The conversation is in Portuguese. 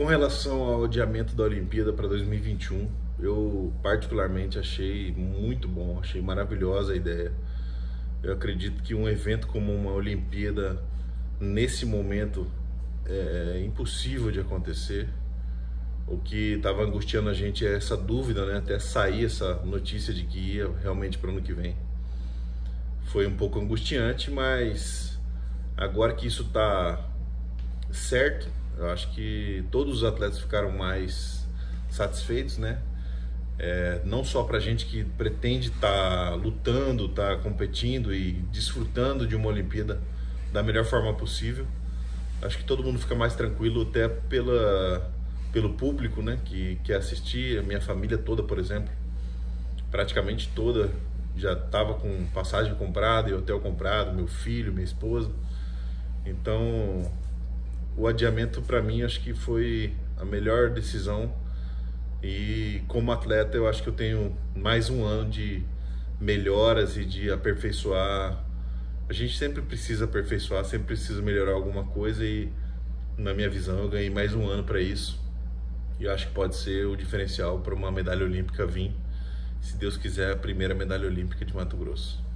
com relação ao adiamento da Olimpíada para 2021, eu particularmente achei muito bom, achei maravilhosa a ideia. Eu acredito que um evento como uma Olimpíada, nesse momento, é impossível de acontecer. O que estava angustiando a gente é essa dúvida, né? Até sair essa notícia de que ia realmente para o ano que vem. Foi um pouco angustiante, mas agora que isso está certo, eu acho que todos os atletas ficaram mais satisfeitos, né? É, não só para gente que pretende estar tá lutando, estar tá competindo e desfrutando de uma Olimpíada da melhor forma possível. Acho que todo mundo fica mais tranquilo até pela, pelo público, né? Que quer assistir, a minha família toda, por exemplo, praticamente toda já estava com passagem comprada e hotel comprado, meu filho, minha esposa. Então, o adiamento para mim acho que foi a melhor decisão e como atleta eu acho que eu tenho mais um ano de melhoras e de aperfeiçoar. A gente sempre precisa aperfeiçoar, sempre precisa melhorar alguma coisa e na minha visão eu ganhei mais um ano para isso. E eu acho que pode ser o diferencial para uma medalha olímpica vir, se Deus quiser, a primeira medalha olímpica de Mato Grosso.